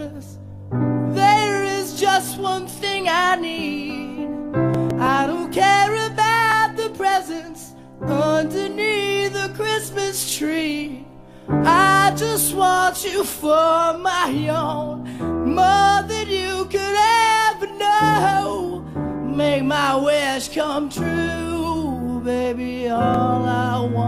Christmas. There is just one thing I need. I don't care about the presents underneath the Christmas tree. I just want you for my own, more than you could ever know. Make my wish come true, baby, all I want.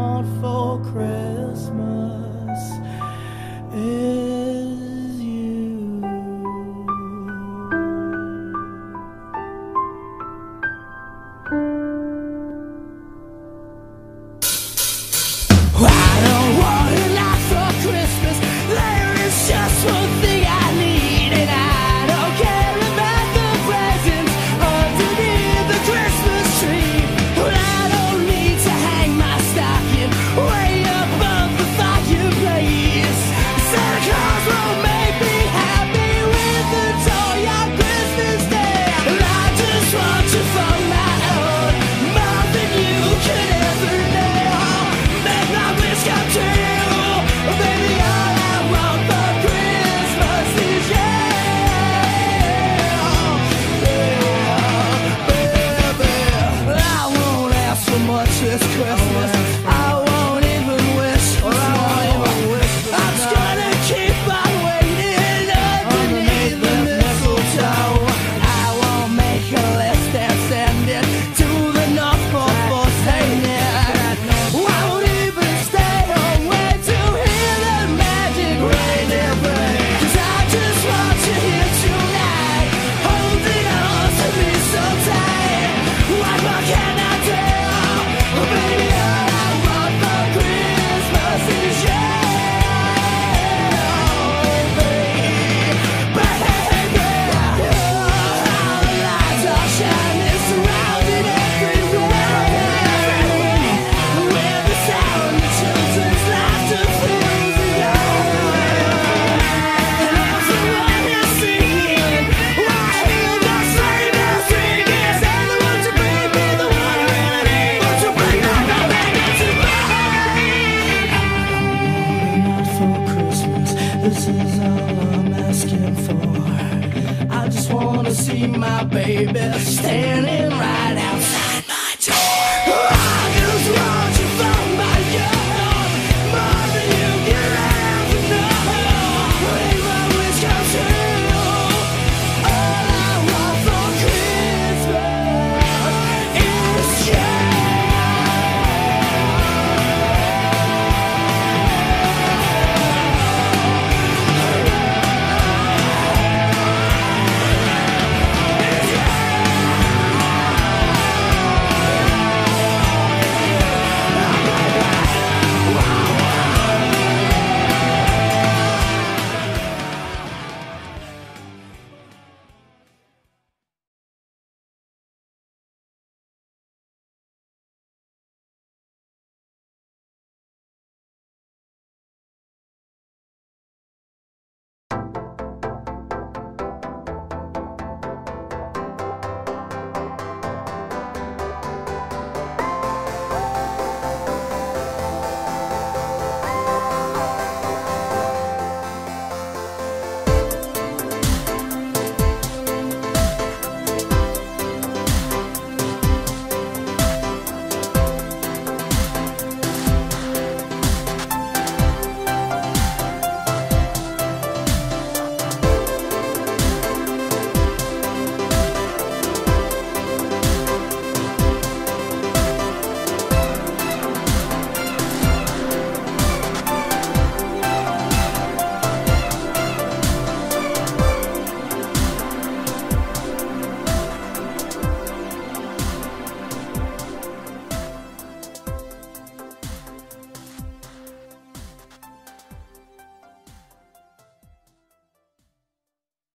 This is all I'm asking for. I just wanna see my baby standing right.